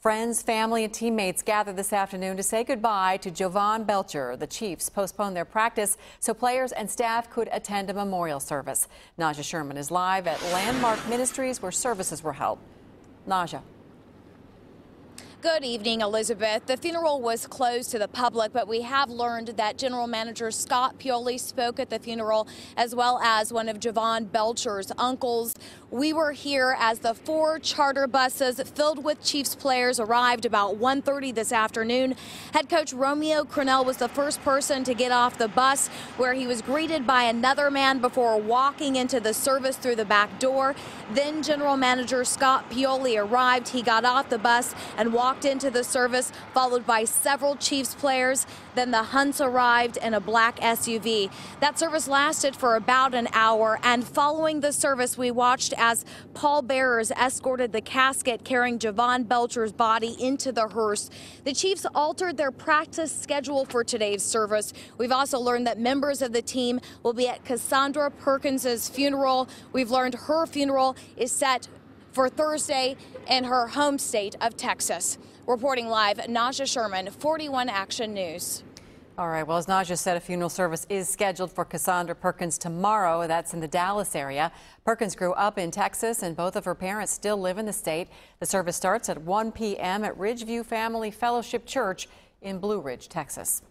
Friends, family, and teammates gather this afternoon to say goodbye to Jovan Belcher. The Chiefs postponed their practice so players and staff could attend a memorial service. Naja Sherman is live at Landmark Ministries where services were held. Naja. Good evening, Elizabeth. The funeral was closed to the public, but we have learned that General Manager Scott Pioli spoke at the funeral, as well as one of Jovan Belcher's uncles. We were here as the four charter buses filled with Chiefs players arrived about 1.30 this afternoon. Head coach Romeo Crennel was the first person to get off the bus, where he was greeted by another man before walking into the service through the back door. Then General Manager Scott Pioli arrived. He got off the bus and walked walked into the service, followed by several Chiefs players. Then the Hunts arrived in a black SUV. That service lasted for about an hour, and following the service, we watched as pallbearers escorted the casket carrying Jovan Belcher's body into the hearse. The Chiefs altered their practice schedule for today's service. We've also learned that members of the team will be at Cassandra Perkins's funeral. We've learned her funeral is set for Thursday in her home state of Texas. Reporting live, Naja Sherman, 41 Action News. All right. Well, as Naja said, a funeral service is scheduled for Cassandra Perkins tomorrow. That's in the Dallas area. Perkins grew up in Texas, and both of her parents still live in the state. The service starts at 1 p.m. at Ridgeview Family Fellowship Church in Blue Ridge, Texas.